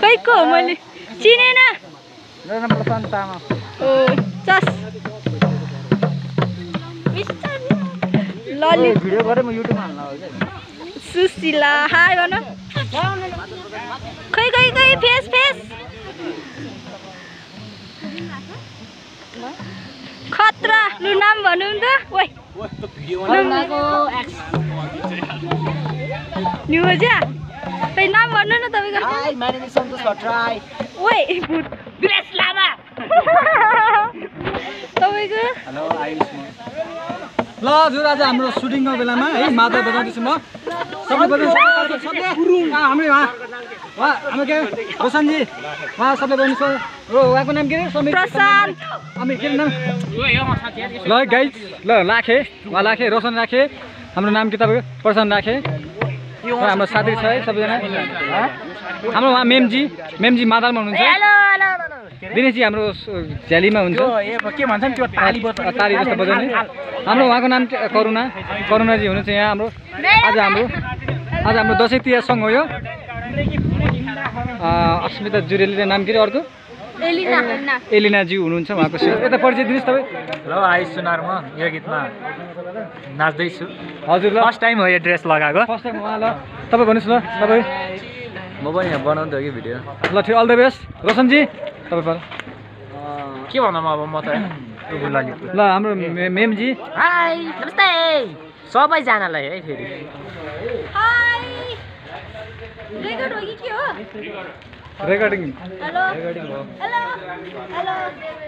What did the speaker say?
खै को हो मैले चिनेन? ओ चस। लली भिडियो गरेँ म युट्युबमा हाल्न हो क्या सुशीला हाई भन। खै खै खै फेस फेस। खतरा लु नाम भन्नु नि त ओइ न्युजा भन्नु न तपाईँको hi my name is Santosh Bhattarai ओइ भूत। विलास लामा। तपाईँको? हेलो आयुष ल हजुर आज हाम्रो सुटिङको बेलामा है मादल बजाउँदैछु म। सबै बजाउँछु हाम्रो उहाँ हाम्रो के? रोशनजी। उहाँ सबले बजाउनुहोस् हो उहाँको नाम के अरे समीर प्रशान्त। अनि के नाम? ल गाइज ल लाखे उहाँ लाखे रोशन राखे। हाम्रो नाम के तपाईँको? प्रशान्त राखे। र हाम्रो साथी छ है सबैजना। हाम्रो उहाँ मेमजी मेमजी मादलमा हुनुहुन्छ। दिनेशजी हाम्रो झ्यालीमा हुन्छ ताली जस्तो बजाउने। हाम्रो उहाँको नाम करुणा। करुणाजी हुनुहुन्छ यहाँ हाम्रो। आज हाम्रो आज हाम्रो दसैँ तिहार सङ्घ हो यो। अस्मिता जुरेलीले नाम के अरे अर्को? एलिनाजी हुनुहुन्छ उहाँको यता परिचय दिनुहोस् तपाईँ। ल आयुष सुनार म यो गीतमा नाच्दैछु। हजुर ल। फर्स्ट टाइम हो यो ड्रेस लगाएको। फर्स्ट टाइम उहाँ ल। तपाईँ भन्नुहोस् ल। तपाईँ। म पनि यहाँ बनाउँदै हो कि भिडियो? ल ठिक अल द बेस्ट रोशनजी तपाईँ पर। के भनौँ अब म त ल हाम्रो मेमजी। हाई नमस्ते। सबैजनालाई है फेरि। हाई रेकर्ड हो कि के